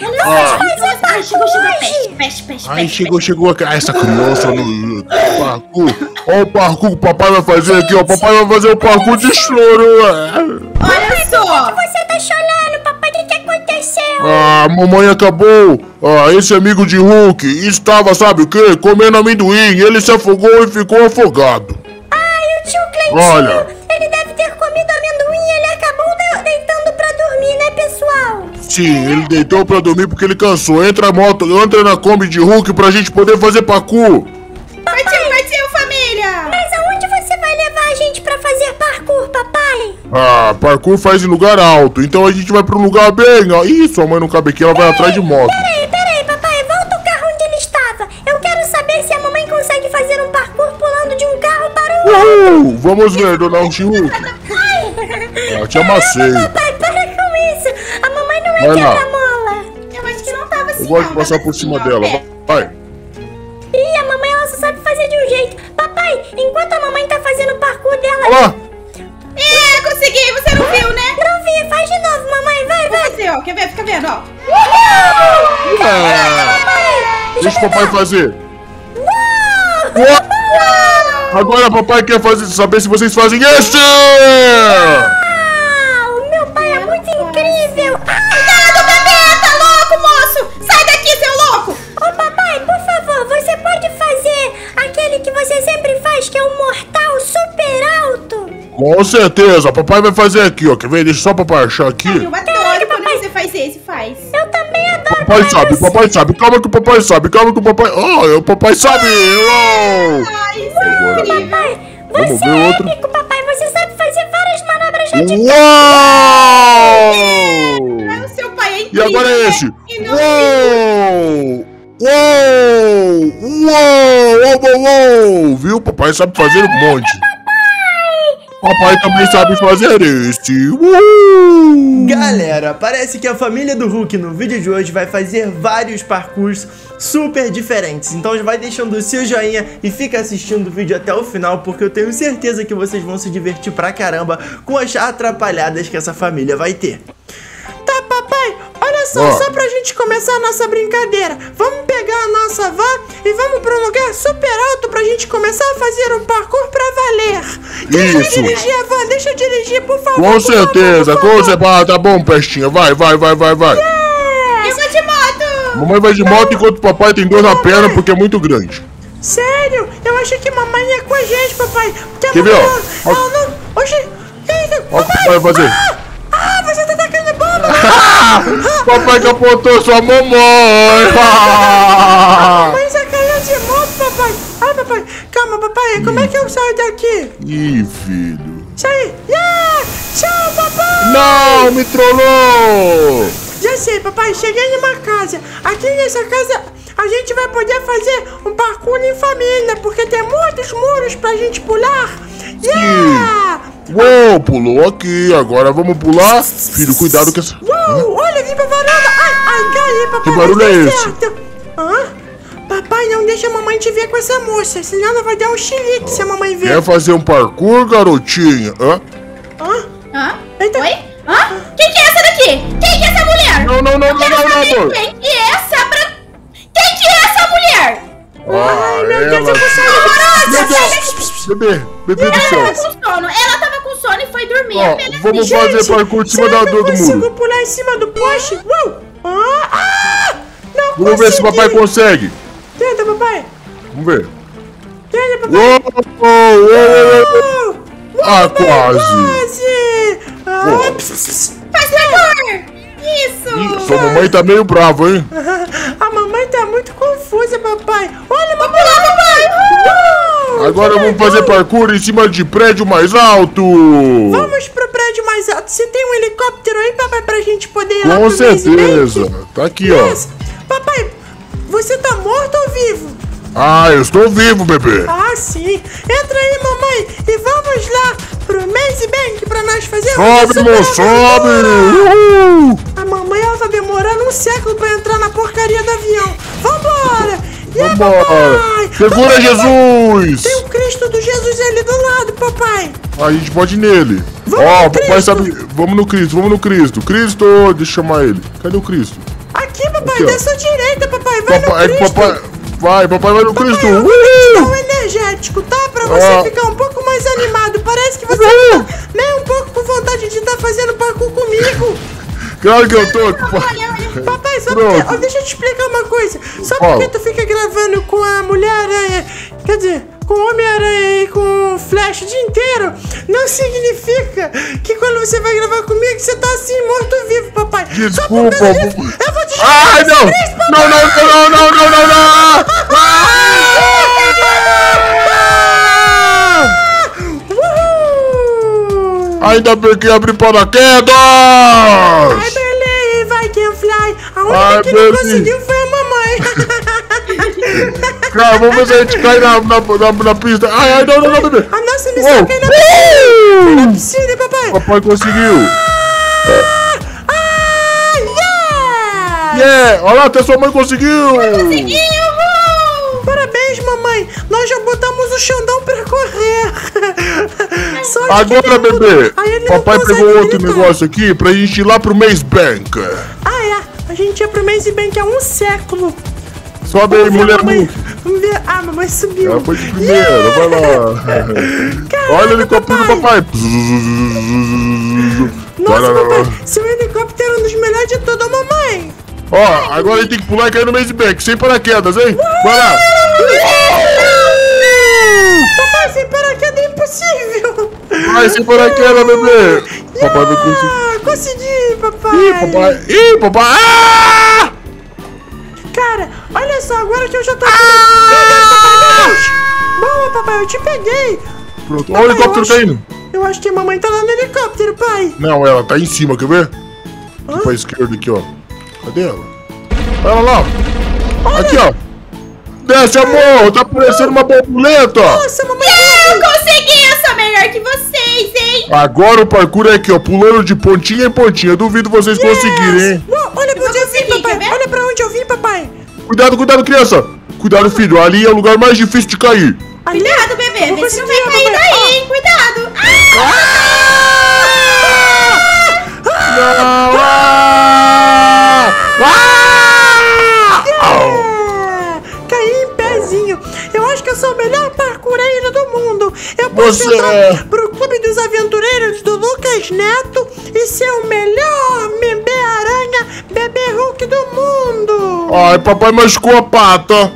Vamos fazer parkour chegou, chegou, peste, peste, peste, Ai, chegou, chegou aqui. Ah, essa criança no, parkour. Ó o parkour que o papai vai fazer aqui, ó. O papai vai fazer o parkour de choro. é. Olha só. Você tá chorando, papai, o que, que aconteceu? Ah, mamãe acabou. Ah, esse amigo de Hulk estava, sabe o quê? Comendo amendoim. Ele se afogou e ficou afogado. Ai, o tio Cleitinho, Olha. Sim, ele deitou pra dormir porque ele cansou. Entra a moto, entra na Kombi de Hulk pra gente poder fazer parkour. Partiu, partiu, família. Mas aonde você vai levar a gente pra fazer parkour, papai? Ah, parkour faz em lugar alto. Então a gente vai pra um lugar bem. ó. Ih, sua mãe não cabe aqui, ela vai atrás de moto. Peraí, peraí, papai, volta o carro onde ele estava. Eu quero saber se a mamãe consegue fazer um parkour pulando de um carro para o outro. Uhul, vamos ver, dona Hulk. Ah, te amassei. A Vai lá. quebra-mola. Eu acho que não tava assim. Eu gosto de passar por assim, cima dela. é. Vai. Ih, a mamãe ela só sabe fazer de um jeito. Papai, enquanto a mamãe tá fazendo o parkour dela... Olha lá. É, consegui, você não viu, né? Não vi, faz de novo, mamãe, vai, Vou vai. fazer, ó. Quer ver? Fica vendo, ó. É. Deixa o papai fazer. Uau! Agora papai quer fazer, saber se vocês fazem esse! Com certeza, papai vai fazer aqui, ó. Quer ver? Deixa só papai achar aqui. Eu adoro quando papai. você faz esse, faz. Eu também adoro. Papai sabe, você- papai sabe. Calma que o papai sabe, calma que o papai. Oh, o papai sabe! Oh! Ai, isso é incrível. Papai, Vamos você ver é outro. épico, papai. Você sabe fazer várias manobras de Uau! Ai, o seu pai é E incrível. agora é né? esse! E Uou! Uou! Uou! Uou! Uou! Uou! Viu? Papai sabe fazer um monte. Papai também sabe fazer este. Uh! Galera, parece que a família do Hulk no vídeo de hoje vai fazer vários parkours super diferentes. Então já vai deixando o seu joinha e fica assistindo o vídeo até o final, porque eu tenho certeza que vocês vão se divertir pra caramba com as atrapalhadas que essa família vai ter. Tá, papai, olha só, Ó. só pra gente começar a nossa brincadeira. Vamos pegar a nossa van e vamos pra um lugar super alto pra gente começar a fazer um parkour pra valer. Deixa Isso. eu dirigir a van, deixa eu dirigir, por favor. Com por certeza, favor, com certeza. Ah, tá bom, pestinha. Vai, vai, vai, vai, vai. Eu vou de moto. Mamãe vai de moto enquanto o papai tem dor na perna porque é muito grande. Sério? Eu achei que mamãe ia com a gente, papai. Porque a Quer ver, ela- ela não... Oxi? Olha o que o papai vai fazer. Ah, você tá tacando bomba. Papai capotou sua mamãe. mamãe já caiu de moto, papai. Ai, papai, calma, papai. Como é que eu saio daqui? Ih, filho. Sai. Yeah! Tchau, papai. Não, me trollou. Já sei, papai, cheguei numa casa. Aqui nessa casa a gente vai poder fazer um parkour em família, porque tem muitos muros pra gente pular. Yeah! Uou, pulou aqui. Agora vamos pular. Filho, cuidado com essa... Uou, pra varanda. Ai, ai, caí, papai. Que barulho é deu esse? certo. Hã? Papai, não deixa a mamãe te ver com essa moça, senão ela vai dar um chilique se a mamãe ver. Quer fazer um parkour, garotinha? Hã? Hã? Hã? Eita. Oi? Hã? Quem que é essa daqui? Quem que é essa mulher? Não, não, não, não, não, não, saber amor. Quem que é essa bran... Quem que é essa mulher? Ai, meu Deus, eu vou sair. Meu Deus. Bebê, bebê do Ela céu. tava com sono. Ela com sono e foi dormir. Ó, Apenas vamos fazer parkour em cima da, eu do consigo muro. pular em cima do poste? Uou! Ah, ah! Não Vamos ver se o consegui. papai consegue. Tenta, papai. Vamos ver. Tenta, papai. Uou, uou, uou, uou. Uou, Ah, papai, quase. Quase! Ah. Faz parkour. Isso. Sua mamãe tá meio brava, hein? A mamãe tá muito confusa, papai. Olha, Vamos papai. lá, papai. Uou, Agora vamos fazer parkour em cima de prédio mais alto. Vamos pro prédio mais alto. Você tem um helicóptero aí, papai, pra gente poder ir lá Com pro Maze certeza. Tá aqui, ó. Yes. Papai, você tá morto ou vivo? Ah, eu estou vivo, bebê. Ah, sim. Entra aí, mamãe, e vamos lá pro Maze Bank pra nós fazermos Sobe, amor, sobe. Uhul. A mamãe, ela tá demorando um século pra entrar na porcaria do avião. Vambora! Vambora. papai. Segura, Papai, Jesus. Tem o Cristo do Jesus ali do lado, papai. A gente pode ir nele. Vamos Ó, no papai Cristo. sabe. Vamos no Cristo, vamos no Cristo. Cristo, deixa eu chamar ele. Cadê o Cristo? Aqui, papai, Aqui, ó. sua direita, papai. Vai Papai, no Cristo. papai, vai, papai vai no Cristo. Papai, eu vou te dar um energético, tá? Pra você Ah. ficar um pouco mais animado. Parece que você Uhul. tá nem um pouco com vontade de estar fazendo parkour comigo. Claro que eu tô. papai. Olha, olha. Papai, só Pronto. porque. ó, deixa eu te explicar uma coisa. Só Fala. porque tu fica gravando com a Mulher-Aranha. Quer dizer, com o Homem-Aranha e com o Flash o dia inteiro, não significa que quando você vai gravar comigo você tá assim, morto-vivo, papai. Só Desculpa. causa disso, eu vou te Ai, não! Não, não, não, não, não, não, não! Ah! Ainda bem que abri paraquedas! Ai, beleza, vai, Ken Fly. A única Ai, que não conseguiu foi a mamãe. Cara, vamos ver se a gente cai na, na, na, na pista. Ai, ai, não, não, não, bebê! a nossa missão é Uou. cair na piscina, na piscina, papai. Papai conseguiu! Ah, yeah! Yeah! Olha lá, até sua mãe conseguiu! Uhul! Parabéns, mamãe! Nós já botamos o Xandão pra correr! Que Agora, bebê! Papai pegou outro gritar. negócio aqui pra gente ir lá pro Maze Bank. Ah, é! A gente ia pro Maze Bank há um século! Sobe aí, mulher mamãe. Ver. Ah, mamãe subiu! Ela foi de primeira, vai lá. Olha o helicóptero do papai. Nossa, papai! Seu helicóptero é um dos melhores de toda a mamãe! Ó, agora a gente tem que pular e cair no Maze Bank, sem paraquedas, hein? Vai lá. Papai, sem paraquedas é Vai, sem paraquedas, bebê. Papai vai conseguir. Ah, consegui, papai! Ih, papai. Ih, papai. Ah! Cara, olha só, agora que eu já tô aqui. Meu Deus, papai, meu Deus! Boa, papai, eu te peguei! Pronto. Olha o helicóptero caindo. Eu acho que a mamãe tá lá no helicóptero, pai! Não, ela tá em cima, quer ver? Hã? Aqui pra esquerda, aqui, ó. Cadê ela? Olha lá. Aqui, ó. Desce, amor. Tá parecendo uma borboleta. Nossa, mamãe! Eu consegui! Eu sou melhor que vocês, hein? Agora o parkour é aqui, ó. Pulando de pontinha em pontinha. Duvido vocês conseguirem, hein? Uou, olha pra onde eu vim, papai! ver? Olha pra onde eu vim, papai! Cuidado, cuidado, criança. Cuidado, filho. Ali é o lugar mais difícil de cair. Ali! Cuidado, bebê. Vê se não vai cair daí, hein? Cuidado. Não! Ah! Ah! Que eu sou o melhor parkoureiro do mundo! Eu posso Você entrar é. pro Clube dos Aventureiros do Lucas Neto e ser o melhor bebê aranha, bebê Hulk do mundo! Ai, papai machucou a pata.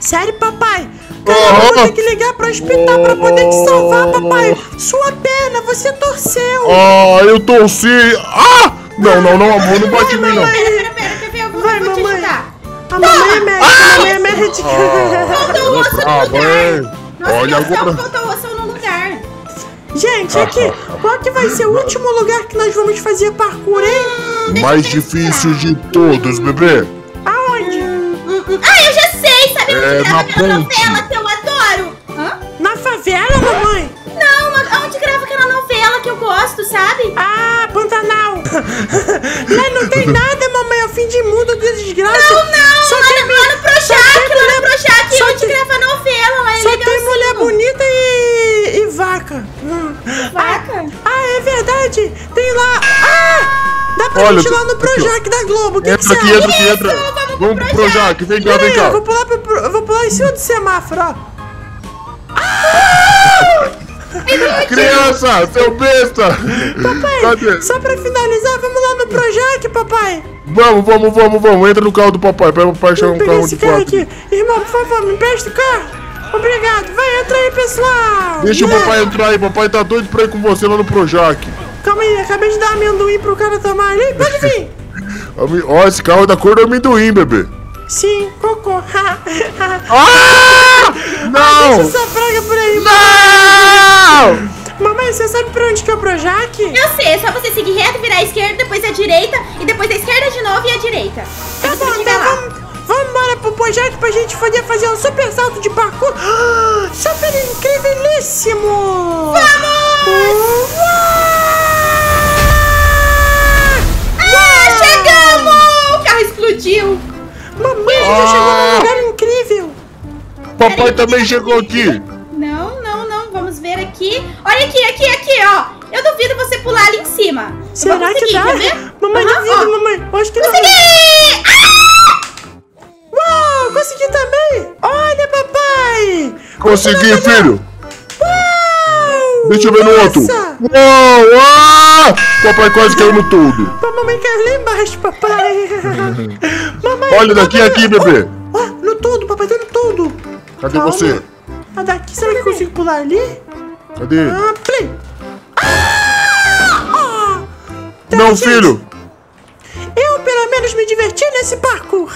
Sério, papai? Cara, eu vou ter que ligar pro hospital pra poder te salvar, papai! Sua perna, você torceu! Ah, eu torci. Ah! Não, não, não, amor. Não bate em mim, não. A mamãe é médica, a mamãe é médica! Faltou o osso no Ah, lugar. Nossa, Olha agora. Faltou o osso no lugar. Gente, aqui, qual que vai ser o último lugar que nós vamos fazer parkour, hein? Mais difícil de todos, bebê. Aonde? Ah, eu já sei. Sabe É, onde na grava aquela ponte. novela que eu adoro? Hã? Na favela, mamãe? Não, onde grava aquela novela que eu gosto, sabe? Ah, Pantanal! Lá não tem nada, é fim de mundo de desgraça! Não, não, Só lá, tem, no- lá no só Projac, lá no Projac, só onde tem- grava novela, lá é Só tem mulher bonita e, e vaca! Hum. Vaca? Ah, é verdade! Tem lá. Ah! Dá pra Olha, gente ir lá no aqui. Projac da Globo. O que, que Entra você aqui, acha? entra aqui, entra. Vamos pro Vamos pro Projac. Projac. Vem cá, vem aí, eu cá. vou pular, pro, eu vou pular em cima do semáforo, ó. Criança, seu besta. Cadê? Só pra finalizar, no Projac, papai. Vamos, vamos, vamos, vamos. Entra no carro do papai. Pega o papai achar um carro esse de carro aqui. Irmão, por favor, me empresta o carro. Obrigado. Vai, entra aí, pessoal. Deixa o papai entrar aí. Papai tá doido pra ir com você lá no Projac. Calma aí, acabei de dar amendoim pro cara tomar ali. Pode vir. Ó, esse carro é da cor do amendoim, bebê. Sim, cocô. Ah! Deixa Não! essa praga por aí. Não! Mamãe, você sabe pra onde que é o Projac? Eu sei, é só você seguir reto, virar à esquerda, depois à direita, e depois à esquerda de novo e à direita. Tá bom, então lá. vamos, vamos embora pro Projac pra gente poder fazer um super salto de parkour. Ah, super incrivelíssimo! Vamos! Ah, chegamos! O carro explodiu. Mamãe, a gente já Ah. chegou num lugar incrível! Papai também chegou aqui vamos ver aqui. Olha aqui, aqui, aqui, ó. Eu duvido você pular ali em cima. Será que dá? Mamãe, uhum, duvido, ó. mamãe. Acho que Consegui! Ah! Uau, consegui também. Olha, papai. Consegui, filho. Deixa eu ver no outro. Uau, uau. Papai quase caiu no tudo. Mamãe caiu lá embaixo, papai. mamãe, Olha, daqui, aqui, bebê. Ó, oh, oh, no todo, papai, tá no todo. Cadê Calma. você? Ah, daqui, será que eu consigo pular ali? Cadê? Ah, play. Ah! Tá, Não, gente, filho! Eu, pelo menos, me diverti nesse parkour.